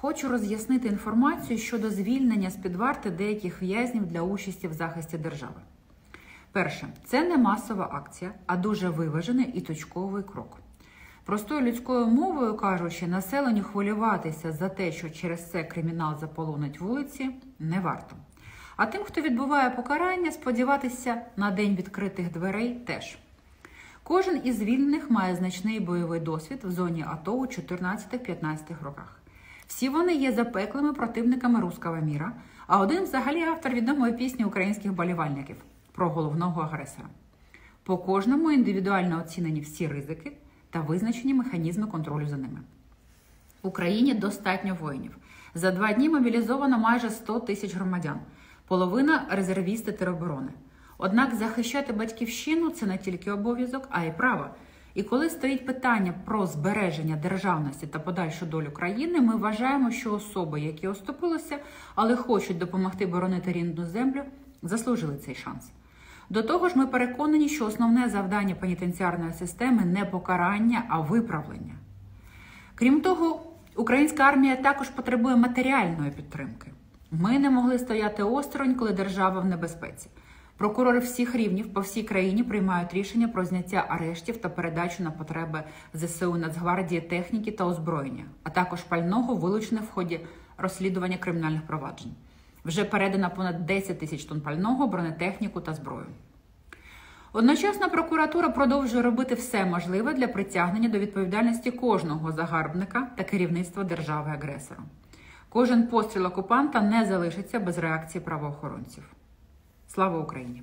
Хочу роз'яснити інформацію щодо звільнення з-під варти деяких в'язнів для участі в захисті держави. Перше, це не масова акція, а дуже виважений і точковий крок. Простою людською мовою кажучи, населенню хвилюватися за те, що через це кримінал заполонить вулиці, не варто. А тим, хто відбуває покарання, сподіватися на день відкритих дверей теж. Кожен із звільнених має значний бойовий досвід в зоні АТО у 14-15 роках. Всі вони є запеклими противниками руского міра, а один взагалі автор відомої пісні українських болівальників про головного агресора. По кожному індивідуально оцінені всі ризики та визначені механізми контролю за ними. В Україні достатньо воїнів. За два дні мобілізовано майже 100 тисяч громадян, половина резервісти тероборони. Однак захищати батьківщину це не тільки обов'язок, а й право. І коли стоїть питання про збереження державності та подальшу долю країни, ми вважаємо, що особи, які оступилися, але хочуть допомогти боронити рідну землю, заслужили цей шанс. До того ж, ми переконані, що основне завдання пенітенціарної системи не покарання, а виправлення. Крім того, українська армія також потребує матеріальної підтримки. Ми не могли стояти осторонь, коли держава в небезпеці. Прокурори всіх рівнів по всій країні приймають рішення про зняття арештів та передачу на потреби ЗСУ Нацгвардії техніки та озброєння, а також пального вилучене в ході розслідування кримінальних проваджень. Вже передано понад 10 тисяч тонн пального, бронетехніку та зброю. Одночасно прокуратура продовжує робити все можливе для притягнення до відповідальності кожного загарбника та керівництва держави-агресора. Кожен постріл окупанта не залишиться без реакції правоохоронців. Слава Україні!